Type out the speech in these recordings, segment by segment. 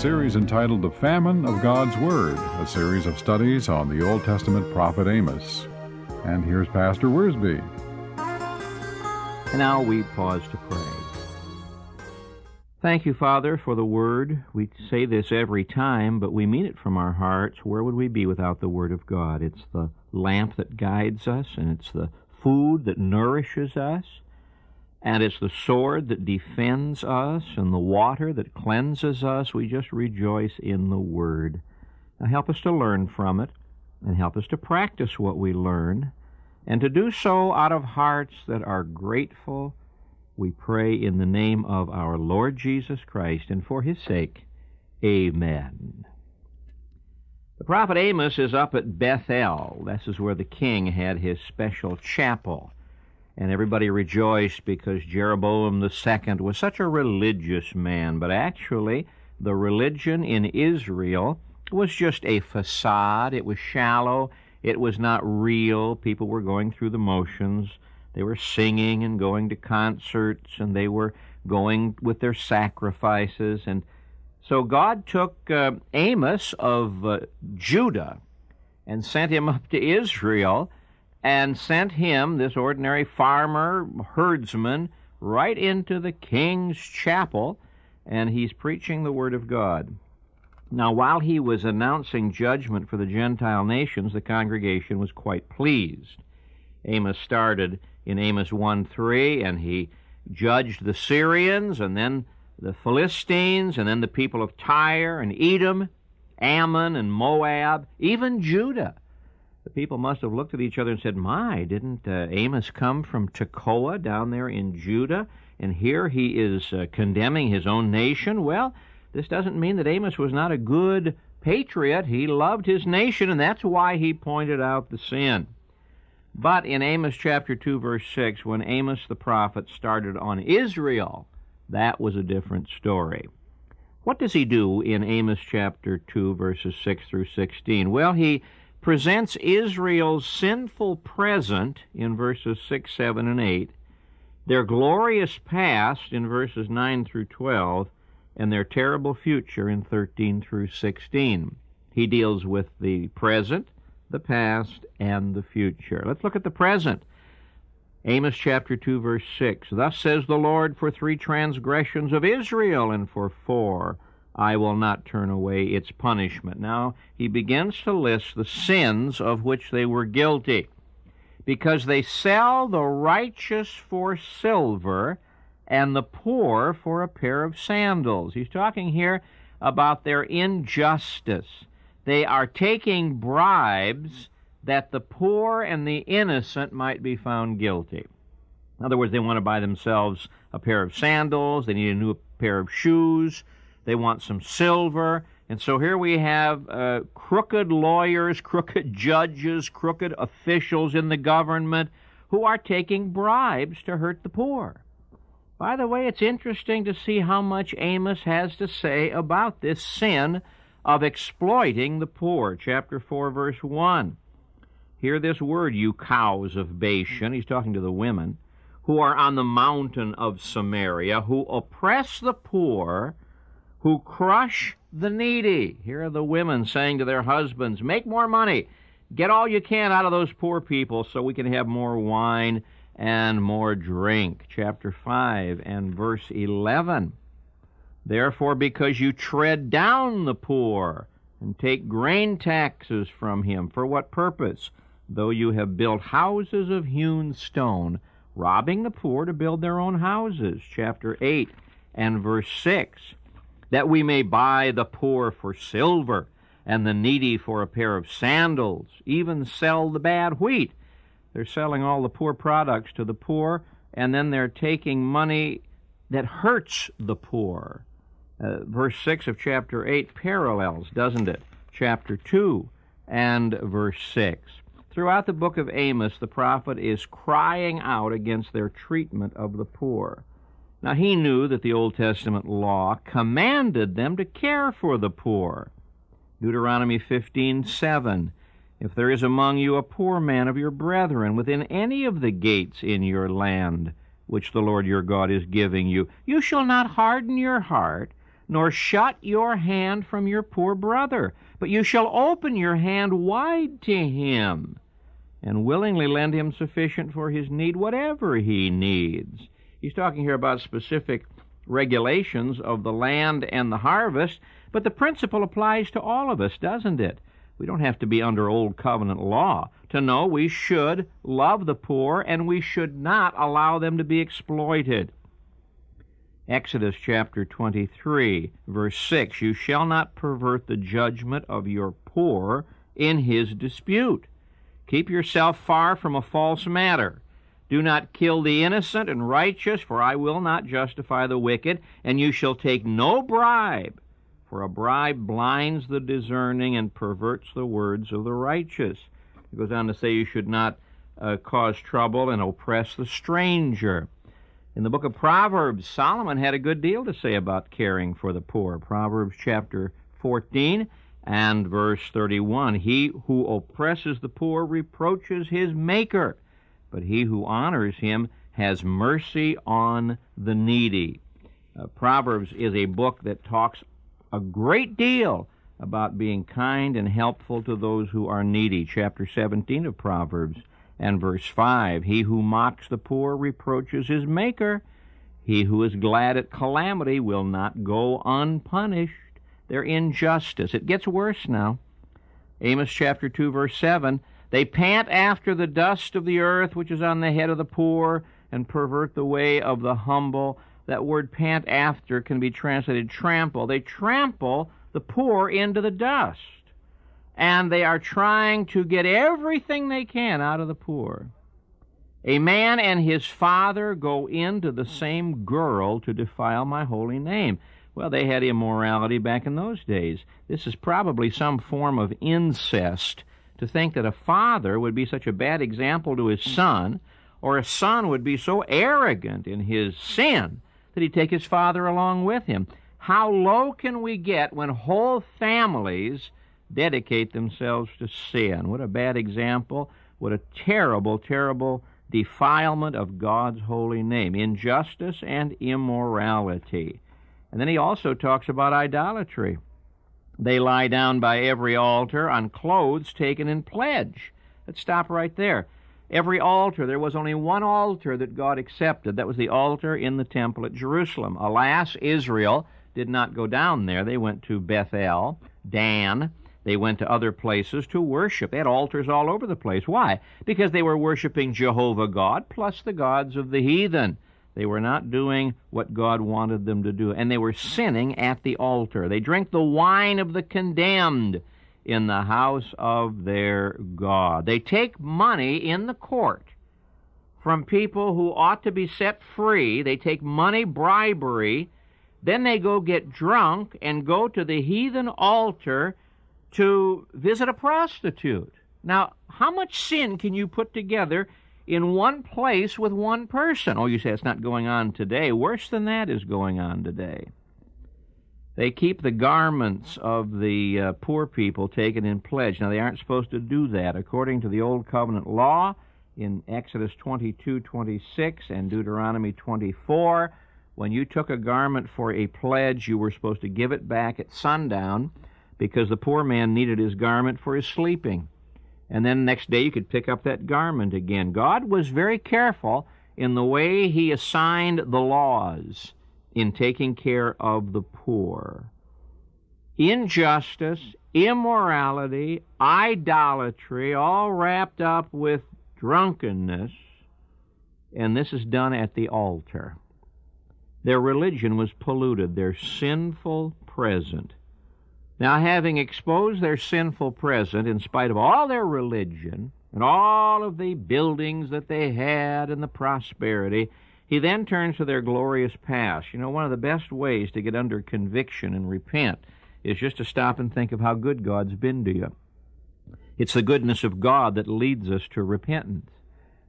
series entitled The Famine of God's Word, a series of studies on the Old Testament prophet Amos. And here's Pastor Wiersbe. And now we pause to pray. Thank you, Father, for the Word. We say this every time, but we mean it from our hearts. Where would we be without the Word of God? It's the lamp that guides us, and it's the food that nourishes us, and it's the sword that defends us, and the water that cleanses us. We just rejoice in the Word. Now help us to learn from it, and help us to practice what we learn, and to do so out of hearts that are grateful. We pray in the name of our Lord Jesus Christ, and for his sake. Amen. The prophet Amos is up at Bethel. This is where the king had his special chapel. And everybody rejoiced because Jeroboam II was such a religious man. But actually, the religion in Israel was just a facade. It was shallow. It was not real. People were going through the motions. They were singing and going to concerts, and they were going with their sacrifices and so God took uh, Amos of uh, Judah and sent him up to Israel and sent him, this ordinary farmer, herdsman, right into the king's chapel, and he's preaching the Word of God. Now, while he was announcing judgment for the Gentile nations, the congregation was quite pleased. Amos started in Amos 1 3, and he judged the Syrians, and then the Philistines, and then the people of Tyre and Edom, Ammon and Moab, even Judah. The people must have looked at each other and said, My, didn't uh, Amos come from Tekoa down there in Judah? And here he is uh, condemning his own nation? Well, this doesn't mean that Amos was not a good patriot. He loved his nation, and that's why he pointed out the sin. But in Amos chapter 2, verse 6, when Amos the prophet started on Israel, that was a different story. What does he do in Amos chapter 2, verses 6 through 16? Well, he presents Israel's sinful present in verses 6, 7, and 8, their glorious past in verses 9 through 12, and their terrible future in 13 through 16. He deals with the present, the past, and the future. Let's look at the present. Amos chapter 2, verse 6 Thus says the Lord, for three transgressions of Israel, and for four I will not turn away its punishment. Now he begins to list the sins of which they were guilty. Because they sell the righteous for silver and the poor for a pair of sandals. He's talking here about their injustice. They are taking bribes that the poor and the innocent might be found guilty. In other words, they want to buy themselves a pair of sandals, they need a new pair of shoes, they want some silver. And so here we have uh, crooked lawyers, crooked judges, crooked officials in the government who are taking bribes to hurt the poor. By the way, it's interesting to see how much Amos has to say about this sin of exploiting the poor. Chapter 4, verse 1. Hear this word, you cows of Bashan. He's talking to the women who are on the mountain of Samaria, who oppress the poor, who crush the needy. Here are the women saying to their husbands, Make more money. Get all you can out of those poor people so we can have more wine and more drink. Chapter 5 and verse 11. Therefore, because you tread down the poor and take grain taxes from him, for what purpose? though you have built houses of hewn stone, robbing the poor to build their own houses. Chapter 8 and verse 6. That we may buy the poor for silver, and the needy for a pair of sandals, even sell the bad wheat. They're selling all the poor products to the poor, and then they're taking money that hurts the poor. Uh, verse 6 of chapter 8 parallels, doesn't it? Chapter 2 and verse 6. Throughout the book of Amos, the prophet is crying out against their treatment of the poor. Now, he knew that the Old Testament law commanded them to care for the poor. Deuteronomy 15:7 If there is among you a poor man of your brethren within any of the gates in your land, which the Lord your God is giving you, you shall not harden your heart, nor shut your hand from your poor brother, but you shall open your hand wide to him, and willingly lend him sufficient for his need, whatever he needs. He's talking here about specific regulations of the land and the harvest, but the principle applies to all of us, doesn't it? We don't have to be under Old Covenant law to know we should love the poor and we should not allow them to be exploited. Exodus chapter 23, verse 6 You shall not pervert the judgment of your poor in his dispute. Keep yourself far from a false matter. Do not kill the innocent and righteous, for I will not justify the wicked, and you shall take no bribe for a bribe blinds the discerning and perverts the words of the righteous. It goes on to say you should not uh, cause trouble and oppress the stranger. In the book of Proverbs, Solomon had a good deal to say about caring for the poor. Proverbs chapter 14 and verse 31 He who oppresses the poor reproaches his Maker, but he who honors him has mercy on the needy. Uh, Proverbs is a book that talks a great deal about being kind and helpful to those who are needy. Chapter 17 of Proverbs and verse 5 He who mocks the poor reproaches his Maker. He who is glad at calamity will not go unpunished. Their injustice. It gets worse now. Amos chapter 2, verse 7 They pant after the dust of the earth which is on the head of the poor, and pervert the way of the humble that word pant after can be translated trample. They trample the poor into the dust. And they are trying to get everything they can out of the poor. A man and his father go into the same girl to defile my holy name. Well, they had immorality back in those days. This is probably some form of incest to think that a father would be such a bad example to his mm. son, or a son would be so arrogant in his sin that he'd take his father along with him. How low can we get when whole families dedicate themselves to sin? What a bad example. What a terrible, terrible defilement of God's holy name, injustice and immorality. And then he also talks about idolatry. They lie down by every altar on clothes taken in pledge. Let's stop right there every altar. There was only one altar that God accepted. That was the altar in the temple at Jerusalem. Alas, Israel did not go down there. They went to Bethel, Dan. They went to other places to worship. They had altars all over the place. Why? Because they were worshiping Jehovah God plus the gods of the heathen. They were not doing what God wanted them to do, and they were sinning at the altar. They drank the wine of the condemned in the house of their God. They take money in the court from people who ought to be set free. They take money, bribery. Then they go get drunk and go to the heathen altar to visit a prostitute. Now, how much sin can you put together in one place with one person? Oh, you say it's not going on today. Worse than that is going on today. They keep the garments of the uh, poor people taken in pledge. Now, they aren't supposed to do that. According to the Old Covenant law in Exodus 22 26 and Deuteronomy 24, when you took a garment for a pledge, you were supposed to give it back at sundown because the poor man needed his garment for his sleeping. And then next day you could pick up that garment again. God was very careful in the way he assigned the laws in taking care of the poor. Injustice, immorality, idolatry, all wrapped up with drunkenness, and this is done at the altar. Their religion was polluted, their sinful present. Now, having exposed their sinful present, in spite of all their religion and all of the buildings that they had and the prosperity, he then turns to their glorious past. You know, one of the best ways to get under conviction and repent is just to stop and think of how good God's been to you. It's the goodness of God that leads us to repentance.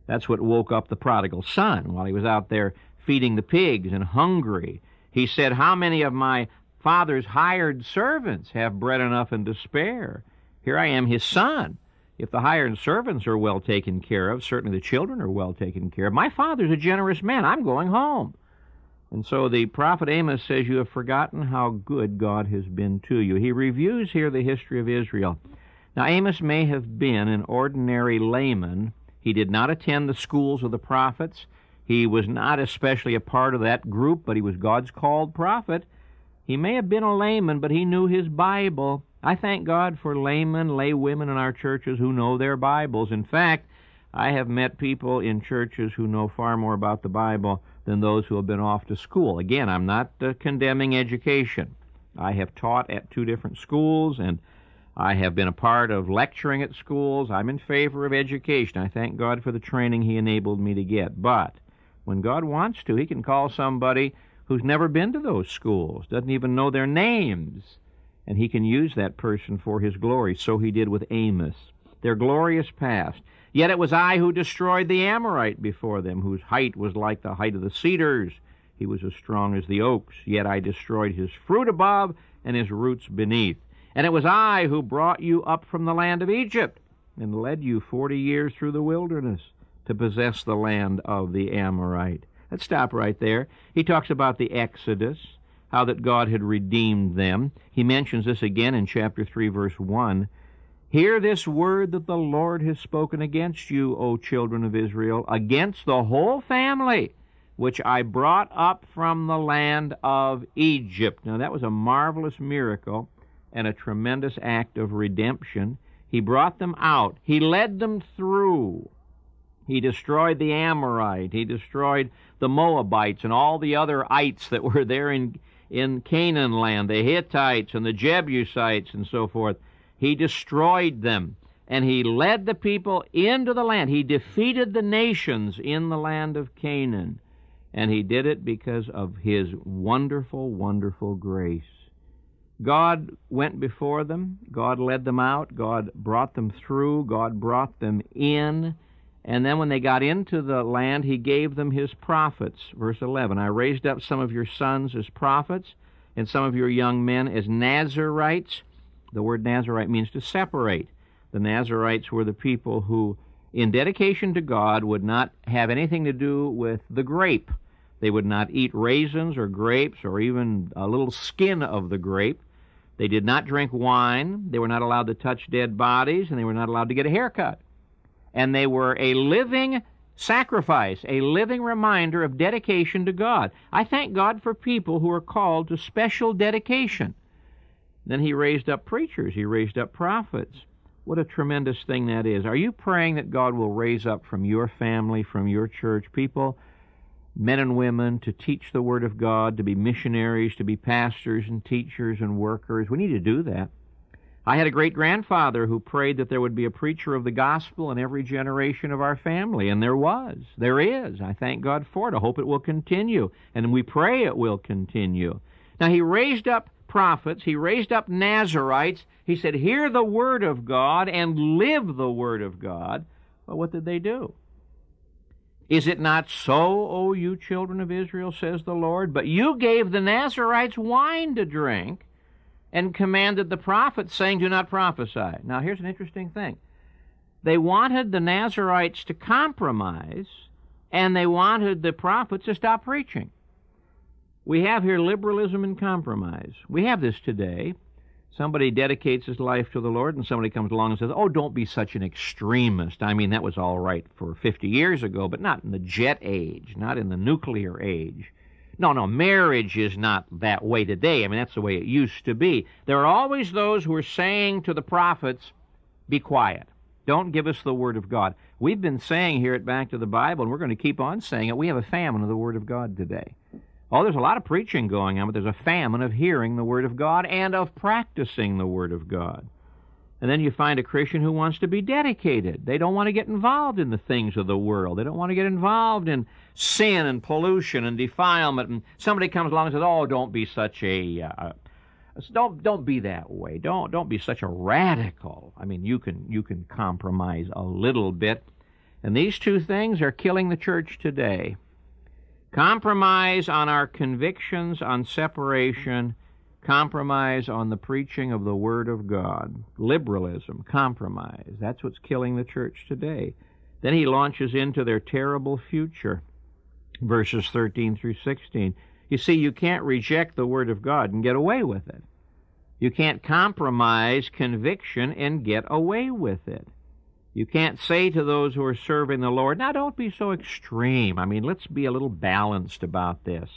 That's what woke up the prodigal son while he was out there feeding the pigs and hungry. He said, How many of my father's hired servants have bread enough and to spare? Here I am, his son. If the hired servants are well taken care of, certainly the children are well taken care of. My father's a generous man. I'm going home. And so the prophet Amos says, You have forgotten how good God has been to you. He reviews here the history of Israel. Now, Amos may have been an ordinary layman. He did not attend the schools of the prophets. He was not especially a part of that group, but he was God's called prophet. He may have been a layman, but he knew his Bible. I thank God for laymen, lay women in our churches who know their Bibles. In fact, I have met people in churches who know far more about the Bible than those who have been off to school. Again, I'm not uh, condemning education. I have taught at two different schools and I have been a part of lecturing at schools. I'm in favor of education. I thank God for the training He enabled me to get. But when God wants to, He can call somebody who's never been to those schools, doesn't even know their names, and He can use that person for His glory. So He did with Amos. Their glorious past. Yet it was I who destroyed the Amorite before them, whose height was like the height of the cedars. He was as strong as the oaks. Yet I destroyed his fruit above and his roots beneath. And it was I who brought you up from the land of Egypt and led you forty years through the wilderness to possess the land of the Amorite. Let's stop right there. He talks about the Exodus, how that God had redeemed them. He mentions this again in chapter 3, verse 1. Hear this word that the Lord has spoken against you, O children of Israel, against the whole family which I brought up from the land of Egypt. Now, that was a marvelous miracle and a tremendous act of redemption. He brought them out, He led them through. He destroyed the Amorite, He destroyed the Moabites and all the other ites that were there in, in Canaan land, the Hittites and the Jebusites and so forth. He destroyed them, and he led the people into the land. He defeated the nations in the land of Canaan, and he did it because of his wonderful, wonderful grace. God went before them, God led them out, God brought them through, God brought them in. And then when they got into the land, he gave them his prophets. Verse 11 I raised up some of your sons as prophets, and some of your young men as Nazarites the word Nazarite means to separate. The Nazarites were the people who, in dedication to God, would not have anything to do with the grape. They would not eat raisins or grapes or even a little skin of the grape. They did not drink wine. They were not allowed to touch dead bodies, and they were not allowed to get a haircut. And they were a living sacrifice, a living reminder of dedication to God. I thank God for people who are called to special dedication. Then he raised up preachers, he raised up prophets. What a tremendous thing that is. Are you praying that God will raise up from your family, from your church, people, men and women, to teach the Word of God, to be missionaries, to be pastors and teachers and workers? We need to do that. I had a great grandfather who prayed that there would be a preacher of the gospel in every generation of our family, and there was. There is. I thank God for it. I hope it will continue, and we pray it will continue. Now, he raised up prophets. He raised up Nazarites. He said, Hear the word of God and live the word of God. Well, what did they do? Is it not so, O you children of Israel, says the Lord? But you gave the Nazarites wine to drink and commanded the prophets, saying, Do not prophesy. Now, here's an interesting thing. They wanted the Nazarites to compromise, and they wanted the prophets to stop preaching. We have here liberalism and compromise. We have this today. Somebody dedicates his life to the Lord, and somebody comes along and says, Oh, don't be such an extremist. I mean, that was all right for 50 years ago, but not in the jet age, not in the nuclear age. No, no, marriage is not that way today. I mean, that's the way it used to be. There are always those who are saying to the prophets, Be quiet. Don't give us the Word of God. We've been saying here at Back to the Bible, and we're going to keep on saying it. We have a famine of the Word of God today. Oh, there's a lot of preaching going on, but there's a famine of hearing the Word of God and of practicing the Word of God. And then you find a Christian who wants to be dedicated. They don't want to get involved in the things of the world. They don't want to get involved in sin and pollution and defilement. And somebody comes along and says, "Oh, don't be such a uh, don't don't be that way. Don't don't be such a radical. I mean, you can you can compromise a little bit." And these two things are killing the church today. Compromise on our convictions on separation, compromise on the preaching of the Word of God. Liberalism, compromise. That's what's killing the church today. Then he launches into their terrible future. Verses 13 through 16. You see, you can't reject the Word of God and get away with it. You can't compromise conviction and get away with it. You can't say to those who are serving the Lord, now don't be so extreme. I mean, let's be a little balanced about this.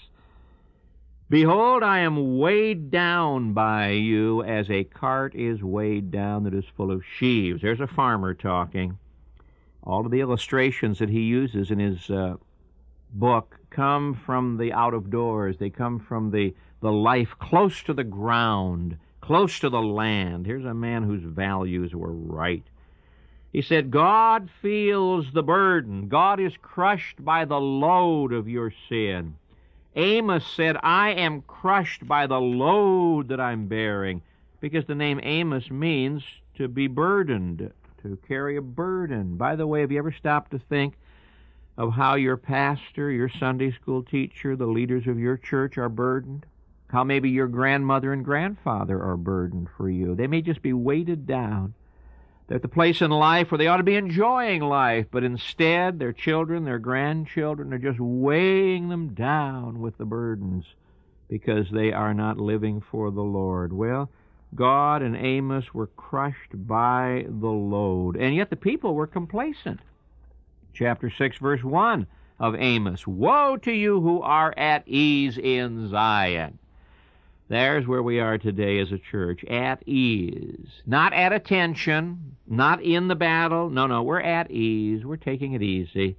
Behold, I am weighed down by you as a cart is weighed down that is full of sheaves. There's a farmer talking. All of the illustrations that he uses in his uh, book come from the out of doors. They come from the, the life close to the ground, close to the land. Here's a man whose values were right. He said, God feels the burden. God is crushed by the load of your sin. Amos said, I am crushed by the load that I'm bearing, because the name Amos means to be burdened, to carry a burden. By the way, have you ever stopped to think of how your pastor, your Sunday school teacher, the leaders of your church are burdened? How maybe your grandmother and grandfather are burdened for you. They may just be weighted down. They're at the place in life where they ought to be enjoying life, but instead their children, their grandchildren are just weighing them down with the burdens because they are not living for the Lord. Well, God and Amos were crushed by the load, and yet the people were complacent. Chapter 6, verse 1 of Amos Woe to you who are at ease in Zion! There's where we are today as a church, at ease. Not at attention, not in the battle. No, no, we're at ease. We're taking it easy.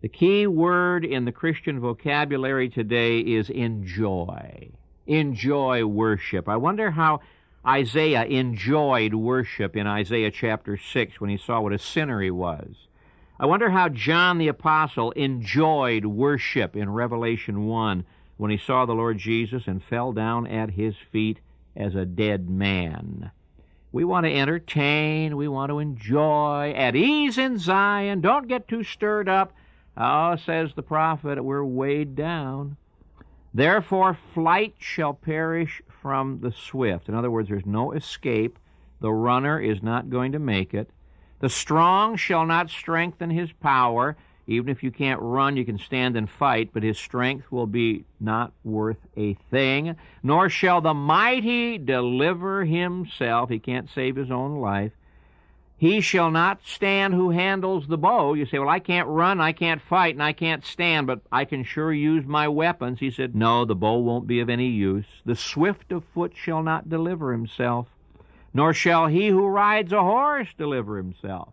The key word in the Christian vocabulary today is enjoy. Enjoy worship. I wonder how Isaiah enjoyed worship in Isaiah chapter 6 when he saw what a sinner he was. I wonder how John the Apostle enjoyed worship in Revelation 1 when he saw the Lord Jesus and fell down at his feet as a dead man. We want to entertain, we want to enjoy, at ease in Zion. Don't get too stirred up. Oh, says the prophet, we're weighed down. Therefore, flight shall perish from the swift. In other words, there's no escape. The runner is not going to make it. The strong shall not strengthen his power. Even if you can't run, you can stand and fight, but his strength will be not worth a thing. Nor shall the mighty deliver himself. He can't save his own life. He shall not stand who handles the bow. You say, Well, I can't run, I can't fight, and I can't stand, but I can sure use my weapons. He said, No, the bow won't be of any use. The swift of foot shall not deliver himself, nor shall he who rides a horse deliver himself.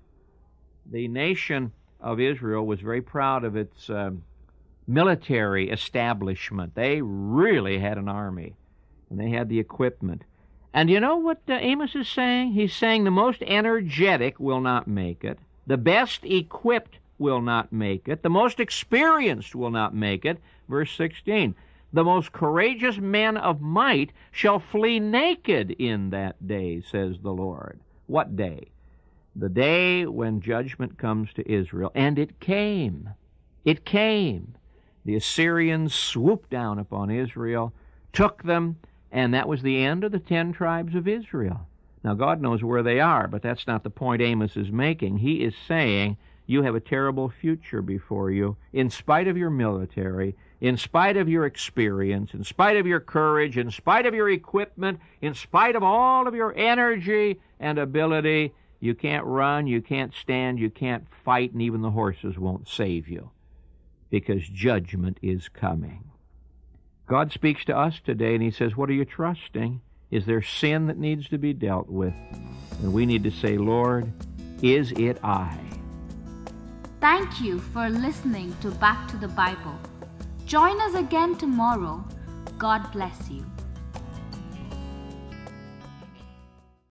The nation of Israel was very proud of its um, military establishment. They really had an army, and they had the equipment. And you know what uh, Amos is saying? He's saying the most energetic will not make it, the best equipped will not make it, the most experienced will not make it. Verse 16 The most courageous men of might shall flee naked in that day, says the Lord. What day? The day when judgment comes to Israel. And it came. It came. The Assyrians swooped down upon Israel, took them, and that was the end of the ten tribes of Israel. Now, God knows where they are, but that's not the point Amos is making. He is saying, You have a terrible future before you, in spite of your military, in spite of your experience, in spite of your courage, in spite of your equipment, in spite of all of your energy and ability. You can't run, you can't stand, you can't fight, and even the horses won't save you because judgment is coming. God speaks to us today and He says, What are you trusting? Is there sin that needs to be dealt with? And we need to say, Lord, is it I? Thank you for listening to Back to the Bible. Join us again tomorrow. God bless you.